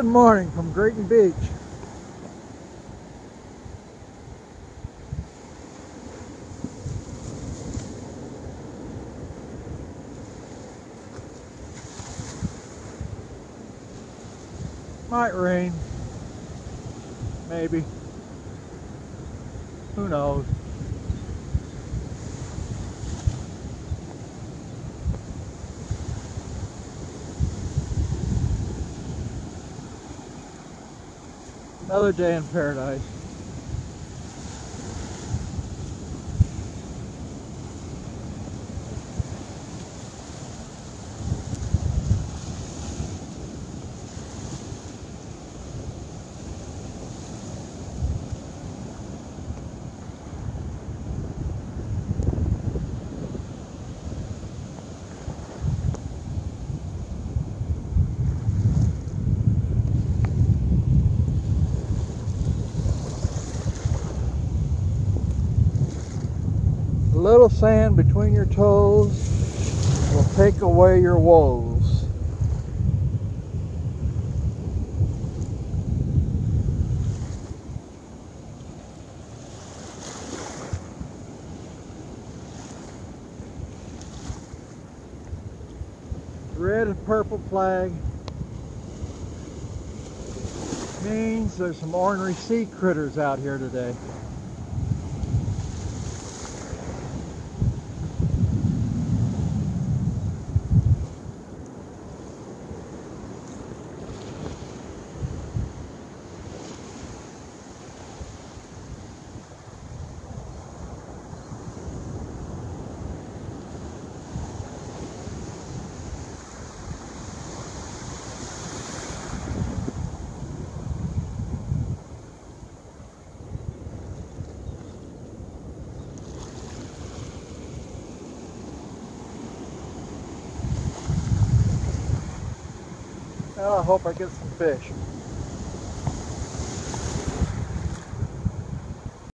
Good morning from Grayton Beach. Might rain. Maybe. Who knows? Another day in paradise. A little sand between your toes will take away your woes. Red and purple flag means there's some ornery sea critters out here today. I hope I get some fish.